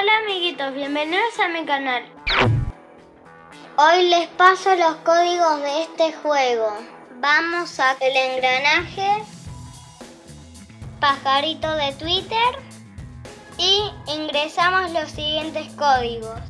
Hola amiguitos, bienvenidos a mi canal. Hoy les paso los códigos de este juego. Vamos a el engranaje, pajarito de Twitter y ingresamos los siguientes códigos.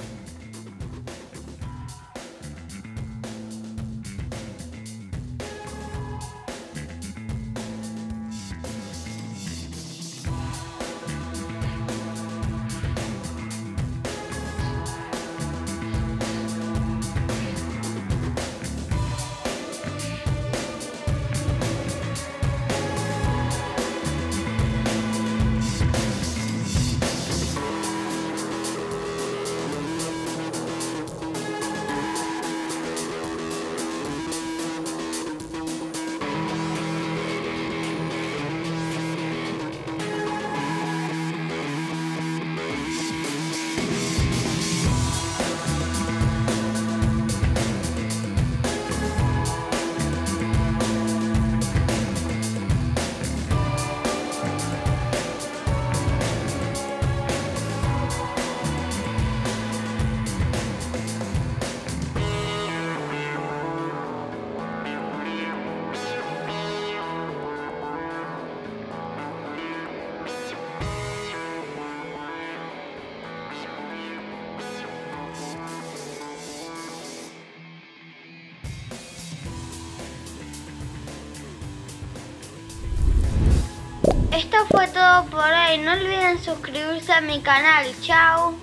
Esto fue todo por hoy. No olviden suscribirse a mi canal. Chao.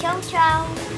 Chau, chau.